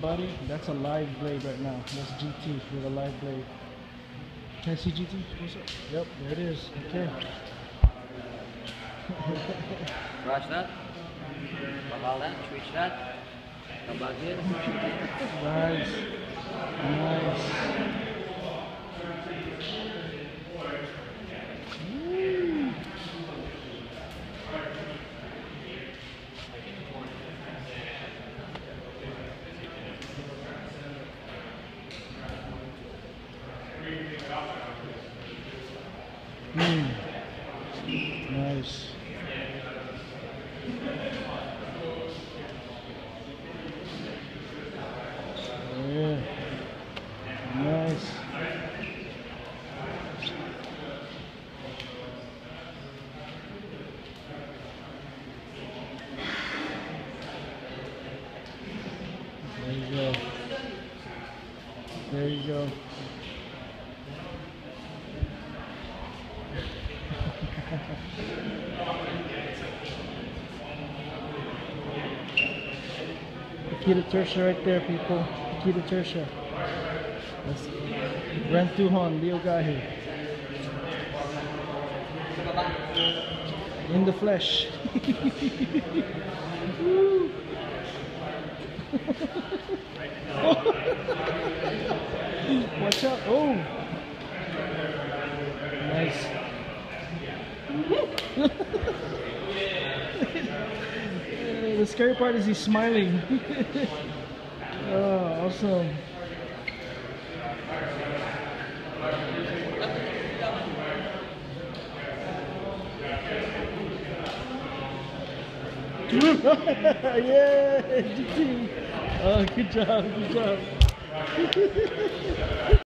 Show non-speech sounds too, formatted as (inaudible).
body. That's a live blade right now. That's GT with a live blade. Can I see GT? What's up? Yep, there it is. Okay. Brush that. Bakal that. Switch that. Kabagin. Nice. Nice. Woo. Mm. Nice. There you go. There you go. Pekiti Tirsia right there, people. Pekiti. That's Grand Tuhon, Leo Gaje. In the flesh. (laughs) Watch out. Oh. Nice. The scary part is he's smiling. (laughs) oh, awesome. (laughs) yeah, GT. Oh, good job, good job. (laughs)